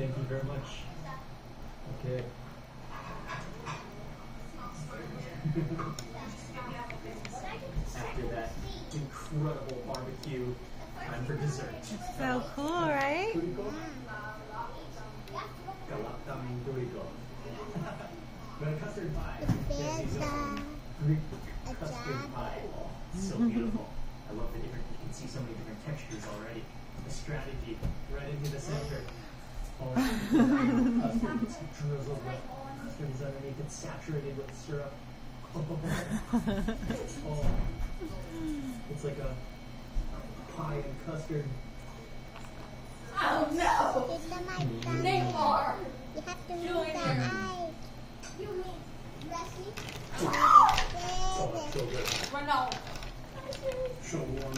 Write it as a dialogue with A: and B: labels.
A: Thank you very much. Okay. After that incredible barbecue, time for dessert.
B: So cool, right?
A: Kurigo? Galaptang a custard pie. Yes, these Greek custard pie. Oh, so beautiful. I love the different, you can see so many different textures already. The strategy right into the center. Custard is drizzled with custard underneath. It's saturated with syrup. oh, it's like a pie and custard.
C: Oh no!
D: It's the mic down.
C: Neymar!
D: You have to move
C: Julian.
D: the eyes.
C: You mean?
A: Oh, it's so good.
C: Ronaldo.
A: So warm.